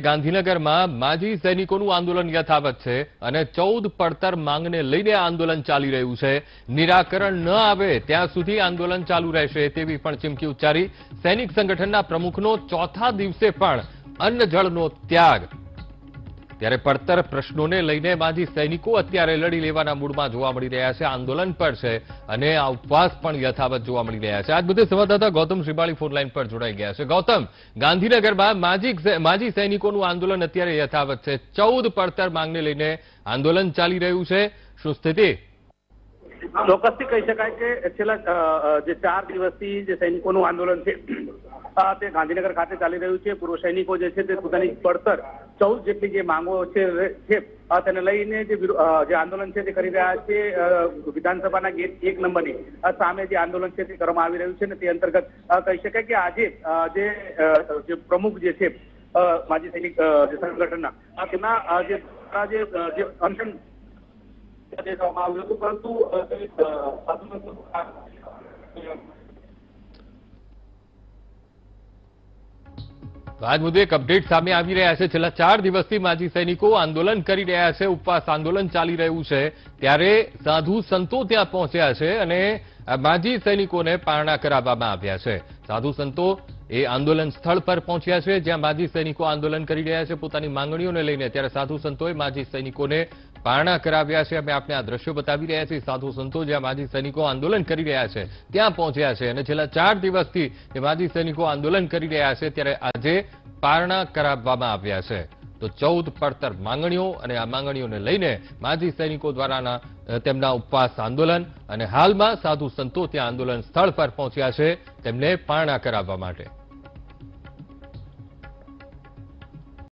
ગાંધીનગરમાં માજી સૈનિકોનું આંદોલન યથાવત છે અને ચૌદ પડતર માંગને લઈને આંદોલન ચાલી રહ્યું છે. નિરાકરણ ન આવે ત્યાં સુધી આંદોલન ચાલુ રહેશે તેવી પણ ચીમકી ઉચ્ચારી. સૈનિક સંગઠનના પ્રમુખનો ચોથા દિવસે પણ અન્ન જળનો ત્યાગ. ત્યારે પડતર પ્રશ્નોને લઈને માજી સૈનિકો અત્યારે લડી લેવાના મૂડમાં જોવા મળી રહ્યા છે. આંદોલન પર છે અને આ ઉપવાસ પણ યથાવત જોવા મળી રહ્યા છે. આજ બધે સંવાદદાતા ગૌતમ શ્રીપાળી ફોનલાઈન પર જોડાઈ ગયા છે. ગૌતમ ગાંધીનગરમાં માજી માજી સૈનિકોનું આંદોલન અત્યારે યથાવત છે. ચૌદ પડતર માંગને લઈને આંદોલન ચાલી રહ્યું છે. શું સ્થિતિ? ચોક્કસથી કહી શકાય કે છેલ્લા જે ચાર દિવસથી જે સૈનિકોનું આંદોલન છે તે ગાંધીનગર ખાતે ચાલી રહ્યું છે. પૂર્વ સૈનિકો જે છે તે પોતાની પડતર ચૌદ જેટલી જે માંગો છે તેને લઈને જે જે આંદોલન છે તે કરી રહ્યા છે વિધાનસભાના ગેટ એક નંબરની. સામે જે આંદોલન છે તે કરવામાં આવી રહ્યું છે ને તે અંતર્ગત કહી શકાય કે આજે જે પ્રમુખ જે છે માજી સૈનિક સંગઠનના તેમના જે જે અનશન કરવામાં આવ્યું હતું, પરંતુ અ, તે, અ, આંદોલન આજ મુદ્દે એક અપડેટ સામે આવી રહ્યા છે. છેલ્લા ચાર દિવસથી માજી સૈનિકો આંદોલન કરી રહ્યા છે. ઉપવાસ આંદોલન ચાલી રહ્યું છે. ત્યારે સાધુ સંતો ત્યાં પહોંચ્યા છે અને માજી સૈનિકોને પારણા કરાવવામાં આવ્યા છે. સાધુ સંતો એ આંદોલન સ્થળ પર પહોંચ્યા છે. જ્યાં માજી સૈનિકો આંદોલન કરી રહ્યા છે. પોતાની માંગણીઓને લઈને ત્યારે સાધુ સંતોએ માજી સૈનિકોને પારણા કરાવ્યા છે. અમે આપને આ દ્રશ્યો બતાવી રહ્યા છીએ. સાધુ સંતો જ્યાં માજી સૈનિકો આંદોલન કરી રહ્યા છે, ત્યાં પહોંચ્યા છે. અને છેલ્લા ચાર દિવસથી એ માજી સૈનિકો આંદોલન કરી રહ્યા છે, ત્યારે આજે પારણા કરાવવામાં આવ્યા છે. તો ચૌદ પડતર માંગણીઓ અને આ માંગણીઓને લઈને માજી સૈનિકો દ્વારાના તેમના ઉપવાસ આંદોલન અને હાલમાં સાધુ સંતો ત્યાં આંદોલન સ્થળ પર પહોંચ્યા છે, તેમને પારણા કરાવવા માટે.